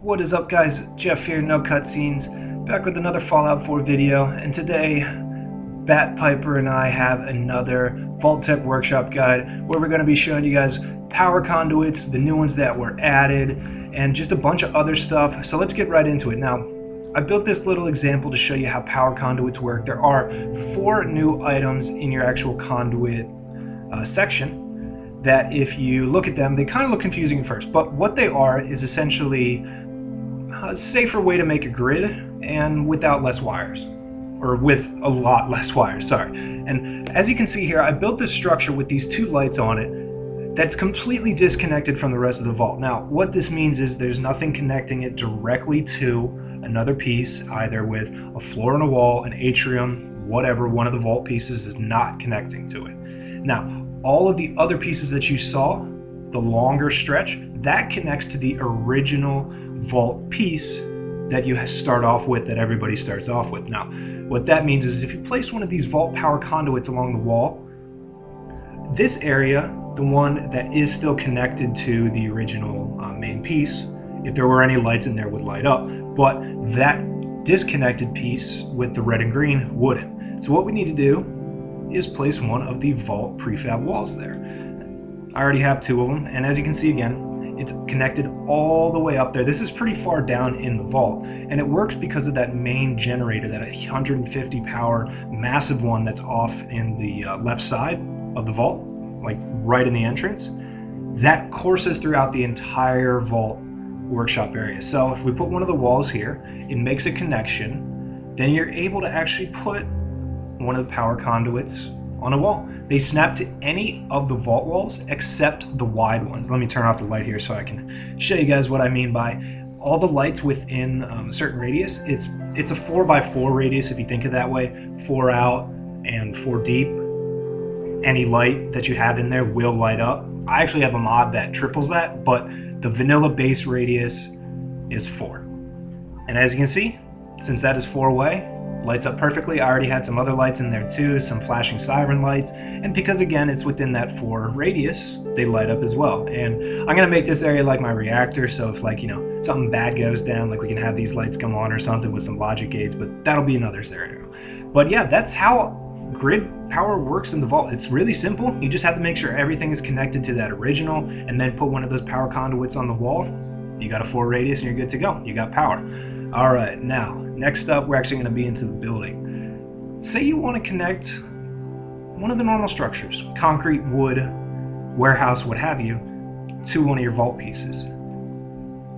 what is up guys? Jeff here, No Cutscenes, back with another Fallout 4 video, and today Bat Piper and I have another Vault-Tec Workshop guide where we're going to be showing you guys power conduits, the new ones that were added, and just a bunch of other stuff. So let's get right into it. Now, I built this little example to show you how power conduits work. There are four new items in your actual conduit uh, section that if you look at them, they kind of look confusing at first, but what they are is essentially Uh, a safer way to make a grid and without less wires or with a lot less wires, sorry. And as you can see here, I built this structure with these two lights on it that's completely disconnected from the rest of the vault. Now, what this means is there's nothing connecting it directly to another piece, either with a floor and a wall, an atrium, whatever, one of the vault pieces is not connecting to it. Now, all of the other pieces that you saw, the longer stretch, that connects to the original vault piece that you start off with, that everybody starts off with. Now, what that means is if you place one of these vault power conduits along the wall, this area, the one that is still connected to the original uh, main piece, if there were any lights in there would light up, but that disconnected piece with the red and green wouldn't. So what we need to do is place one of the vault prefab walls there. I already have two of them, and as you can see again, it's connected all the way up there. This is pretty far down in the vault, and it works because of that main generator, that 150 power massive one that's off in the uh, left side of the vault, like right in the entrance. That courses throughout the entire vault workshop area. So if we put one of the walls here, it makes a connection, then you're able to actually put one of the power conduits on a wall. They snap to any of the vault walls except the wide ones. Let me turn off the light here so I can show you guys what I mean by all the lights within um, a certain radius. It's it's a four by four radius if you think of that way, four out and four deep. Any light that you have in there will light up. I actually have a mod that triples that, but the vanilla base radius is four. And as you can see, since that is four away, lights up perfectly. I already had some other lights in there too, some flashing siren lights, and because again it's within that four radius, they light up as well. And I'm gonna make this area like my reactor, so if like, you know, something bad goes down, like we can have these lights come on or something with some logic gates, but that'll be another scenario. But yeah, that's how grid power works in the vault. It's really simple. You just have to make sure everything is connected to that original and then put one of those power conduits on the wall. You got a four radius and you're good to go. You got power. All right, now, next up, we're actually going to be into the building. Say you want to connect one of the normal structures, concrete, wood, warehouse, what have you, to one of your vault pieces.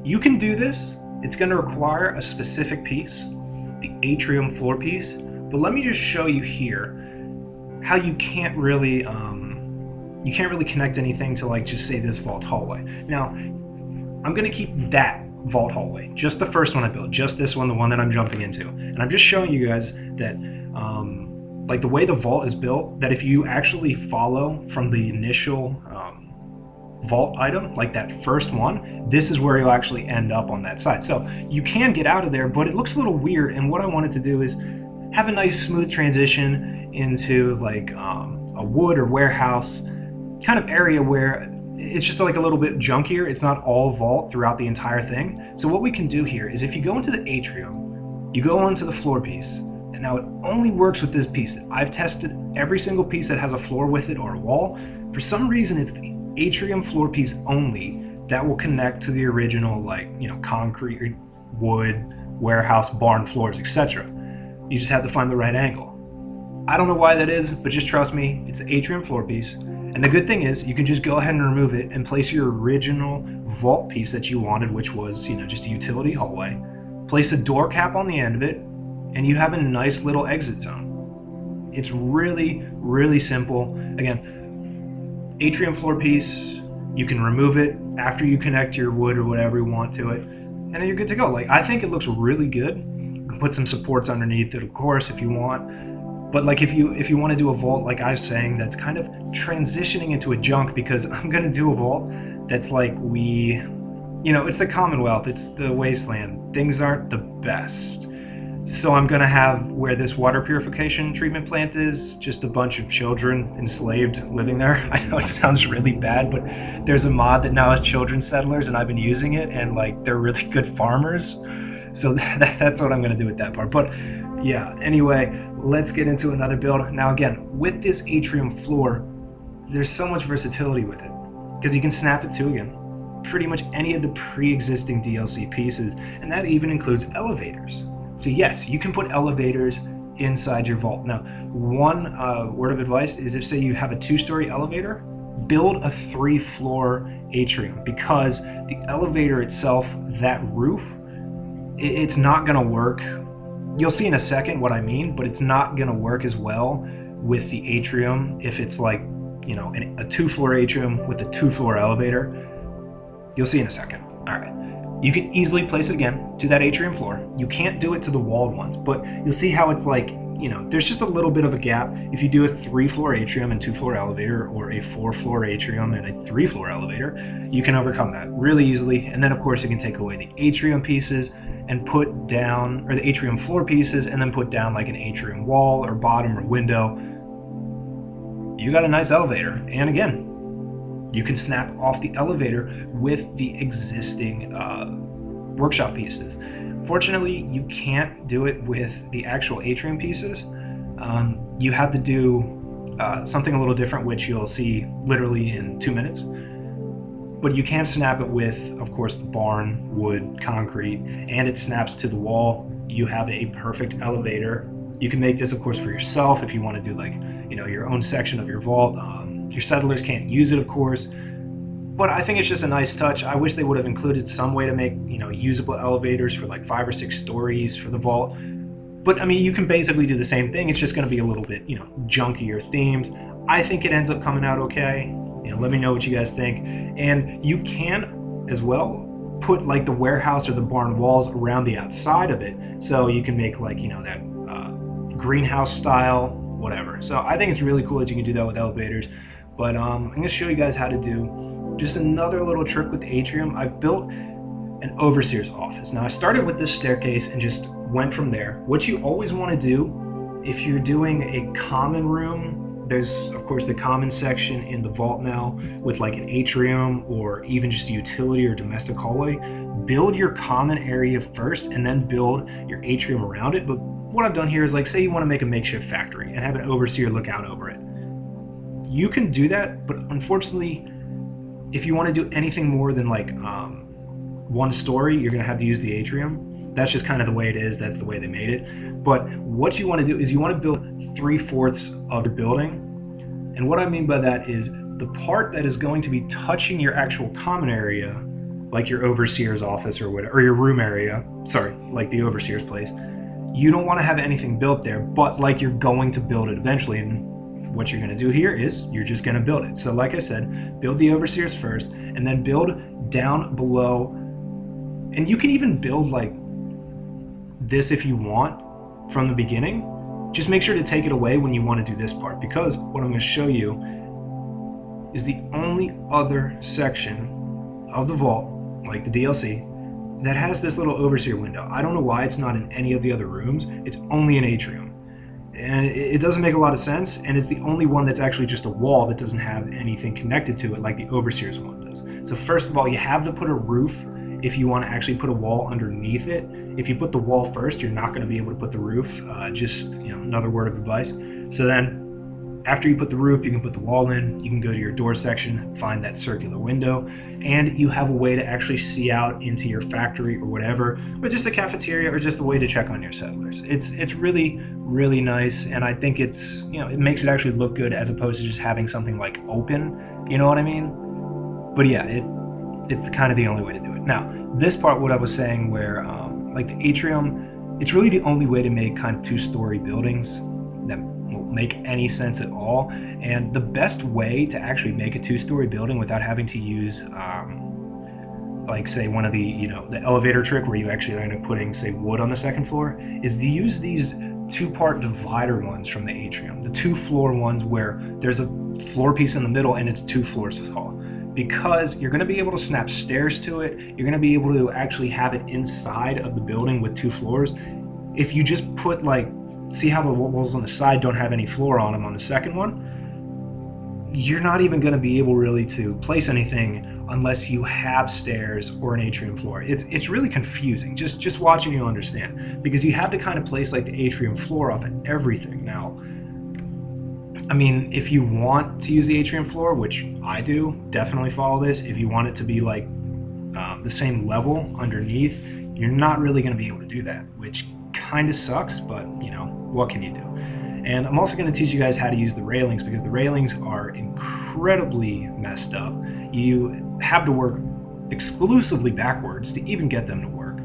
You can do this. It's going to require a specific piece, the atrium floor piece, but let me just show you here how you can't really um, you can't really connect anything to like just say this vault hallway. Now, I'm going to keep that vault hallway. Just the first one I built, just this one, the one that I'm jumping into. And I'm just showing you guys that, um, like the way the vault is built, that if you actually follow from the initial um, vault item, like that first one, this is where you'll actually end up on that side. So you can get out of there, but it looks a little weird. And what I wanted to do is have a nice smooth transition into like um, a wood or warehouse kind of area where it's just like a little bit junkier. It's not all vault throughout the entire thing. So what we can do here is if you go into the atrium, you go onto the floor piece, and now it only works with this piece. I've tested every single piece that has a floor with it or a wall. For some reason, it's the atrium floor piece only that will connect to the original, like, you know, concrete, wood, warehouse, barn floors, etc. You just have to find the right angle. I don't know why that is, but just trust me, it's the atrium floor piece. And the good thing is you can just go ahead and remove it and place your original vault piece that you wanted, which was, you know, just a utility hallway. Place a door cap on the end of it, and you have a nice little exit zone. It's really, really simple. Again, atrium floor piece, you can remove it after you connect your wood or whatever you want to it, and then you're good to go. Like, I think it looks really good. You can put some supports underneath it, of course, if you want but like if you if you want to do a vault like I was saying that's kind of transitioning into a junk because I'm gonna do a vault that's like we you know it's the Commonwealth it's the wasteland things aren't the best So I'm gonna have where this water purification treatment plant is, just a bunch of children enslaved living there. I know it sounds really bad, but there's a mod that now has children settlers and I've been using it and like they're really good farmers. So that, that's what I'm gonna do with that part. But yeah, anyway, let's get into another build. Now again, with this atrium floor, there's so much versatility with it because you can snap it to again pretty much any of the pre-existing DLC pieces, and that even includes elevators. So yes, you can put elevators inside your vault. Now, one uh, word of advice is if say you have a two-story elevator, build a three-floor atrium because the elevator itself, that roof, it's not going to work. You'll see in a second what I mean, but it's not going to work as well with the atrium if it's like, you know, a two-floor atrium with a two-floor elevator. You'll see in a second. All right. You can easily place it again to that atrium floor. You can't do it to the walled ones, but you'll see how it's like, you know, there's just a little bit of a gap. If you do a three floor atrium and two floor elevator, or a four floor atrium and a three floor elevator, you can overcome that really easily. And then, of course, you can take away the atrium pieces and put down, or the atrium floor pieces, and then put down like an atrium wall or bottom or window. You got a nice elevator. And again, you can snap off the elevator with the existing uh, workshop pieces. Fortunately, you can't do it with the actual atrium pieces. Um, you have to do uh, something a little different, which you'll see literally in two minutes. But you can snap it with, of course, the barn, wood, concrete, and it snaps to the wall. You have a perfect elevator. You can make this, of course, for yourself if you want to do like, you know, your own section of your vault. Um, your settlers can't use it, of course. But I think it's just a nice touch. I wish they would have included some way to make, you know, usable elevators for like five or six stories for the vault. But I mean, you can basically do the same thing. It's just going to be a little bit, you know, junkier themed. I think it ends up coming out okay. You know, let me know what you guys think. And you can as well put like the warehouse or the barn walls around the outside of it. So you can make like, you know, that uh, greenhouse style, whatever. So I think it's really cool that you can do that with elevators. But um, I'm gonna show you guys how to do just another little trick with Atrium. I've built an overseer's office. Now I started with this staircase and just went from there. What you always wanna do if you're doing a common room, there's of course the common section in the vault now with like an atrium or even just a utility or domestic hallway. Build your common area first and then build your atrium around it. But what I've done here is like say you want to make a makeshift factory and have an overseer look out over it you can do that, but unfortunately, if you want to do anything more than like um, one story, you're going to have to use the atrium. That's just kind of the way it is. That's the way they made it. But what you want to do is you want to build three fourths of your building. And what I mean by that is the part that is going to be touching your actual common area, like your overseer's office or whatever, or your room area, sorry, like the overseer's place, you don't want to have anything built there, but like you're going to build it eventually. And what you're going to do here is you're just going to build it. So like I said, build the overseers first and then build down below. And you can even build like this if you want from the beginning. Just make sure to take it away when you want to do this part because what I'm going to show you is the only other section of the vault, like the DLC, that has this little overseer window. I don't know why it's not in any of the other rooms. It's only an atrium and it doesn't make a lot of sense and it's the only one that's actually just a wall that doesn't have anything connected to it like the overseers one does so first of all you have to put a roof if you want to actually put a wall underneath it if you put the wall first you're not going to be able to put the roof uh, just you know another word of advice so then after you put the roof, you can put the wall in, you can go to your door section, find that circular window, and you have a way to actually see out into your factory or whatever, or just a cafeteria or just a way to check on your settlers. It's it's really, really nice, and I think it's, you know, it makes it actually look good as opposed to just having something like open, you know what I mean? But yeah, it it's kind of the only way to do it. Now, this part, what I was saying, where um, like the atrium, it's really the only way to make kind of two-story buildings that will make any sense at all. And the best way to actually make a two-story building without having to use, um, like say one of the you know the elevator trick where you actually end up putting say wood on the second floor, is to use these two-part divider ones from the atrium, the two-floor ones where there's a floor piece in the middle and it's two floors tall because you're going to be able to snap stairs to it. You're going to be able to actually have it inside of the building with two floors if you just put like, see how the walls on the side don't have any floor on them on the second one? You're not even going to be able really to place anything unless you have stairs or an atrium floor. It's it's really confusing. Just just watching you understand because you have to kind of place like the atrium floor off of everything. Now, I mean, if you want to use the atrium floor, which I do, definitely follow this. If you want it to be like um, the same level underneath, you're not really going to be able to do that, which kind of sucks. But you know, what can you do? And I'm also going to teach you guys how to use the railings because the railings are incredibly messed up. You have to work exclusively backwards to even get them to work.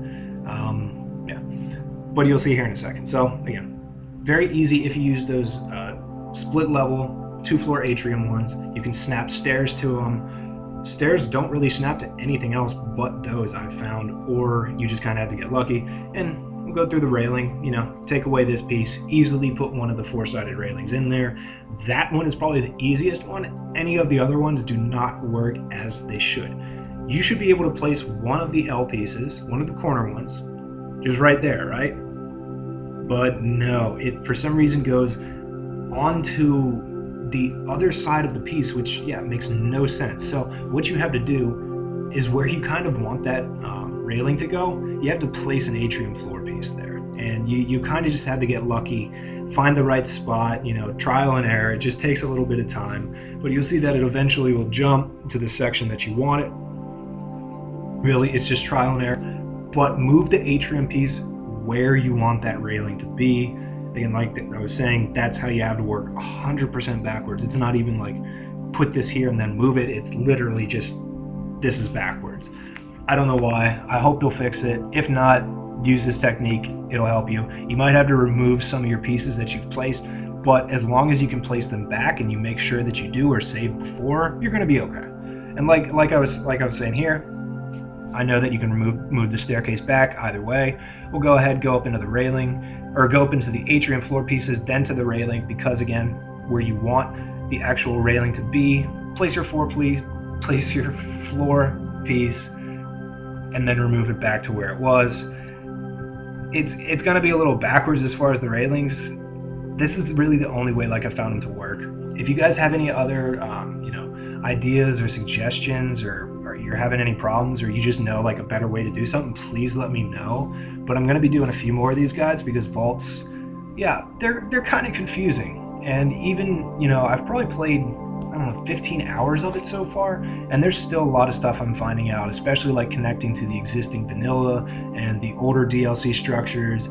Um, yeah, but you'll see here in a second. So again, very easy if you use those uh, split level two floor atrium ones. You can snap stairs to them. Stairs don't really snap to anything else but those I've found, or you just kind of have to get lucky. And we'll go through the railing, you know, take away this piece, easily put one of the four-sided railings in there. That one is probably the easiest one. Any of the other ones do not work as they should. You should be able to place one of the L pieces, one of the corner ones, just right there, right? But no, it for some reason goes onto the other side of the piece, which, yeah, makes no sense. So what you have to do is where you kind of want that um, railing to go, you have to place an atrium floor piece there. And you, you kind of just have to get lucky, find the right spot, you know, trial and error. It just takes a little bit of time, but you'll see that it eventually will jump to the section that you want it. Really, it's just trial and error. But move the atrium piece where you want that railing to be. Again, like I was saying, that's how you have to work 100% backwards. It's not even like put this here and then move it. It's literally just this is backwards. I don't know why. I hope you'll fix it. If not, use this technique. It'll help you. You might have to remove some of your pieces that you've placed, but as long as you can place them back and you make sure that you do or save before, you're going to be okay. And like like I was like I was saying here, I know that you can remove move the staircase back either way. We'll go ahead, go up into the railing, or go up into the atrium floor pieces, then to the railing, because again, where you want the actual railing to be, place your floor please, place your floor piece, and then remove it back to where it was it's it's gonna be a little backwards as far as the railings. This is really the only way like I found them to work. If you guys have any other um, you know ideas or suggestions or you're having any problems or you just know like a better way to do something, please let me know. But I'm gonna be doing a few more of these guides because vaults, yeah, they're they're kind of confusing. And even you know I've probably played I don't know, 15 hours of it so far, and there's still a lot of stuff I'm finding out, especially like connecting to the existing vanilla and the older DLC structures.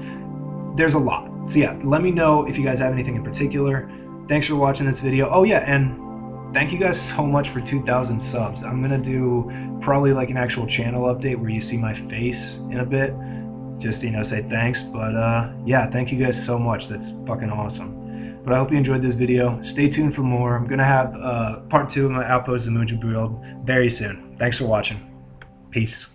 There's a lot. So yeah, let me know if you guys have anything in particular. Thanks for watching this video. Oh yeah, and thank you guys so much for 2,000 subs. I'm gonna do probably like an actual channel update where you see my face in a bit, just you know say thanks. But uh, yeah, thank you guys so much. That's fucking awesome. But I hope you enjoyed this video. Stay tuned for more. I'm to have uh, part two of my Outpost of Moonship build very soon. Thanks for watching. Peace.